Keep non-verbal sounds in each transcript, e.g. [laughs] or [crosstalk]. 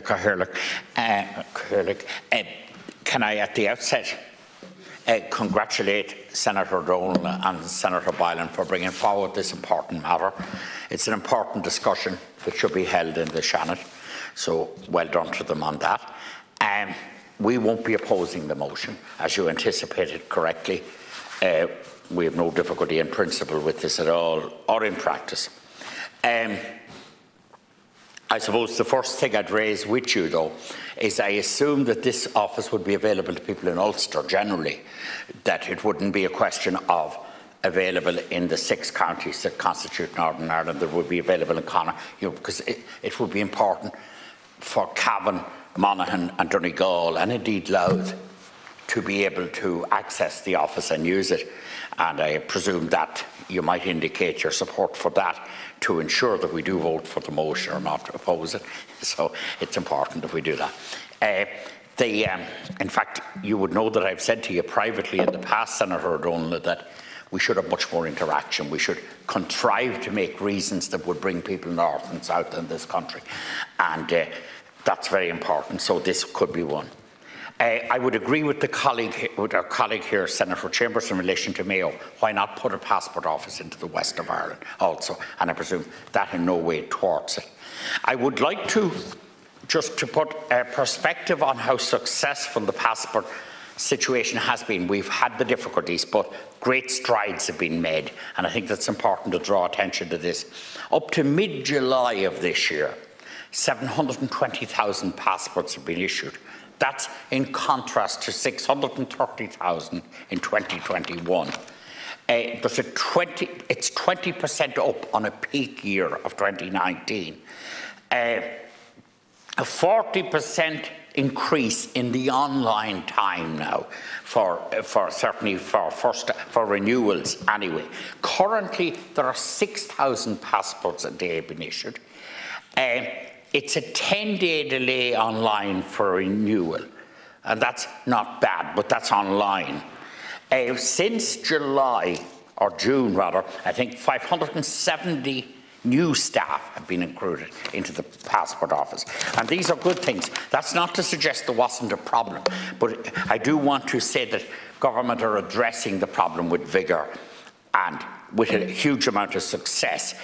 Cathaoirleach. Uh, can I, at the outset, uh, congratulate Senator Dolan and Senator Boylan for bringing forward this important matter. It's an important discussion that should be held in the Seanad, so well done to them on that. Um, we won't be opposing the motion, as you anticipated correctly. Uh, we have no difficulty in principle with this at all, or in practice. Um, I suppose the first thing I'd raise with you, though, is I assume that this office would be available to people in Ulster generally, that it wouldn't be a question of available in the six counties that constitute Northern Ireland that would be available in Connacht, you know, because it, it would be important for Cavan, Monaghan and Donegal and indeed Louth to be able to access the office and use it. And I presume that you might indicate your support for that to ensure that we do vote for the motion or not oppose it. [laughs] So it's important that we do that. Uh, the, um, in fact, you would know that I've said to you privately in the past, Senator O'Donnell, that we should have much more interaction. We should contrive to make reasons that would bring people north and south in this country. And uh, that's very important. So this could be one. Uh, I would agree with the colleague, with our colleague here, Senator Chambers, in relation to Mayo. Why not put a passport office into the west of Ireland also? And I presume that in no way thwarts it. I would like to just to put a perspective on how successful the passport situation has been. We've had the difficulties, but great strides have been made, and I think that's important to draw attention to this. Up to mid-July of this year, 720,000 passports have been issued. That's in contrast to 630,000 in 2021. Uh, a 20, it's 20% up on a peak year of 2019. Uh, a 40% increase in the online time now for, for certainly for first for renewals anyway. Currently, there are 6,000 passports a day being issued. Uh, it's a 10-day delay online for renewal, and that's not bad, but that's online. Uh, since July, or June rather, I think 570 new staff have been recruited into the passport office. And these are good things. That's not to suggest there wasn't a problem, but I do want to say that government are addressing the problem with vigour and with a huge amount of success.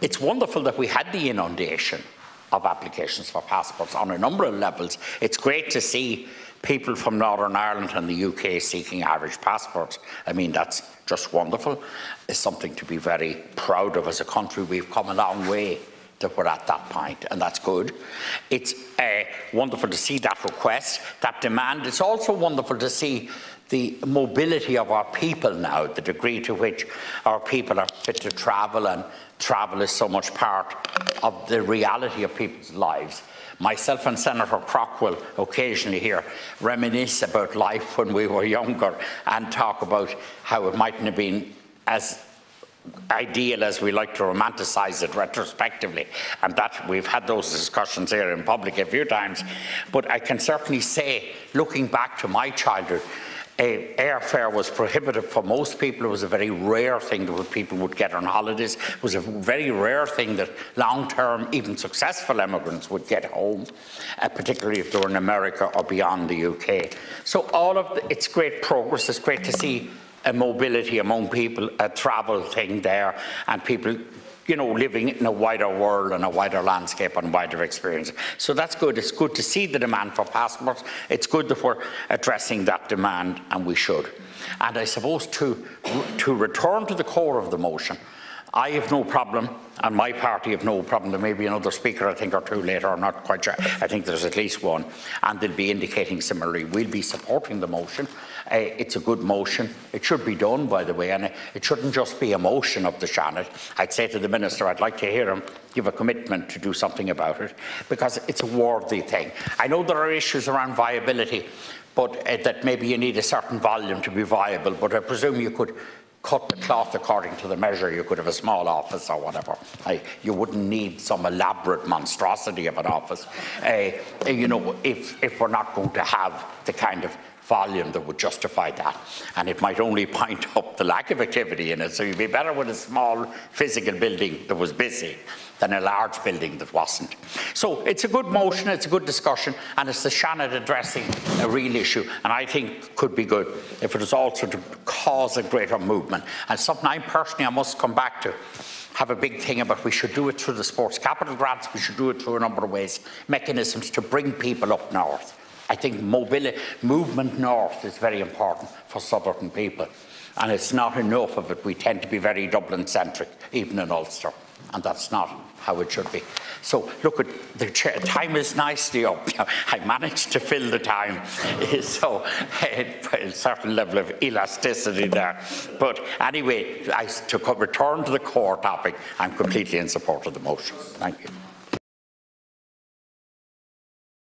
It's wonderful that we had the inundation of applications for passports on a number of levels. It's great to see people from Northern Ireland and the UK seeking Irish passports. I mean, that's just wonderful. It's something to be very proud of as a country. We've come a long way that we're at that point, and that's good. It's uh, wonderful to see that request, that demand. It's also wonderful to see the mobility of our people now, the degree to which our people are fit to travel and travel is so much part of the reality of people's lives. Myself and Senator Craughwell occasionally here reminisce about life when we were younger and talk about how it mightn't have been as ideal as we like to romanticize it retrospectively and that we've had those discussions here in public a few times but I can certainly say looking back to my childhood airfare was prohibitive for most people. It was a very rare thing that people would get on holidays. It was a very rare thing that long-term, even successful immigrants would get home, uh, particularly if they were in America or beyond the UK. So all of the, it's great progress. It's great to see a mobility among people, a travel thing there, and people you know, living in a wider world and a wider landscape and wider experience. So that's good. It's good to see the demand for passports. It's good that we're addressing that demand, and we should. And I suppose to, to return to the core of the motion, I have no problem, and my party have no problem. There may be another speaker, I think, or two later. I'm not quite sure. I think there's at least one. And they'll be indicating similarly. We'll be supporting the motion. Uh, it's a good motion. It should be done, by the way, and it shouldn't just be a motion of the Seanad. I'd say to the Minister, I'd like to hear him give a commitment to do something about it, because it's a worthy thing. I know there are issues around viability, but uh, that maybe you need a certain volume to be viable, but I presume you could cut the cloth according to the measure. You could have a small office or whatever. You wouldn't need some elaborate monstrosity of an office. Uh, you know, if, if we're not going to have the kind of volume that would justify that. And it might only point up the lack of activity in it. So you'd be better with a small physical building that was busy than a large building that wasn't. So it's a good motion, it's a good discussion, and it's the Seanad addressing a real issue, and I think could be good if it was also to cause a greater movement. And something I personally I must come back to have a big thing about we should do it through the sports capital grants, we should do it through a number of ways, mechanisms to bring people up north. I think mobility, movement north is very important for southern people. And it's not enough of it. We tend to be very Dublin centric, even in Ulster. And that's not how it should be. So, look, at the time is nicely up. [laughs] I managed to fill the time. [laughs] So, a certain level of elasticity there. But anyway, I, to return to the core topic, I'm completely in support of the motion. Thank you.